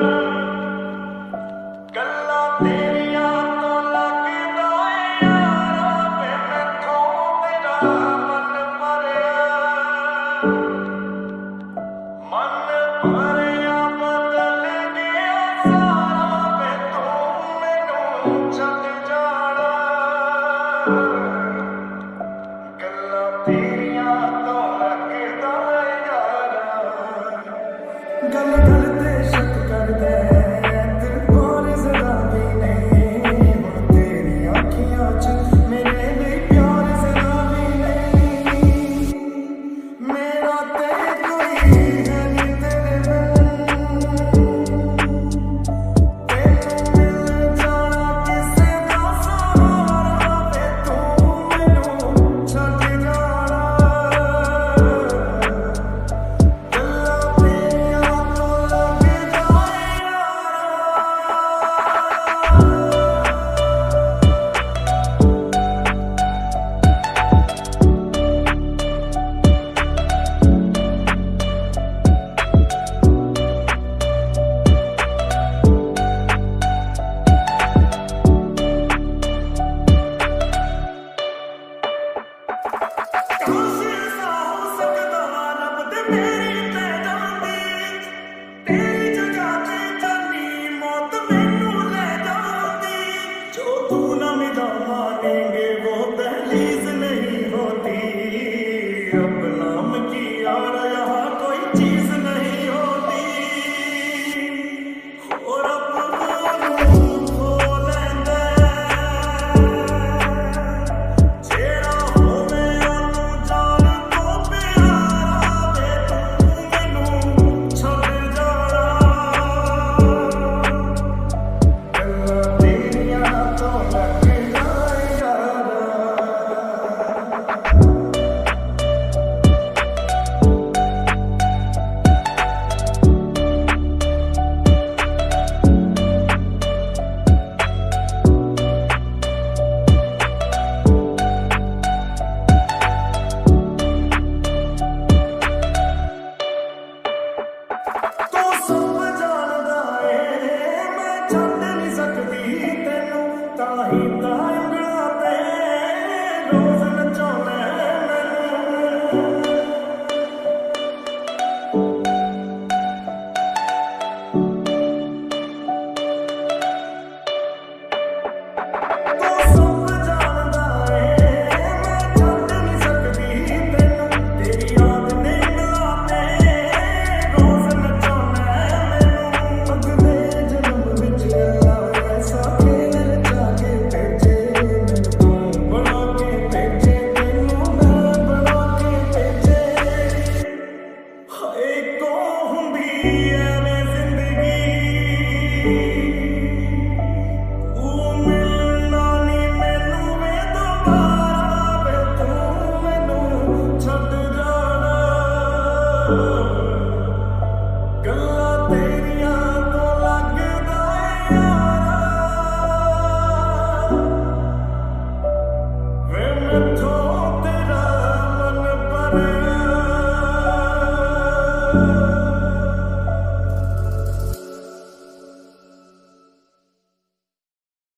Oh. love.